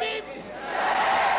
beep.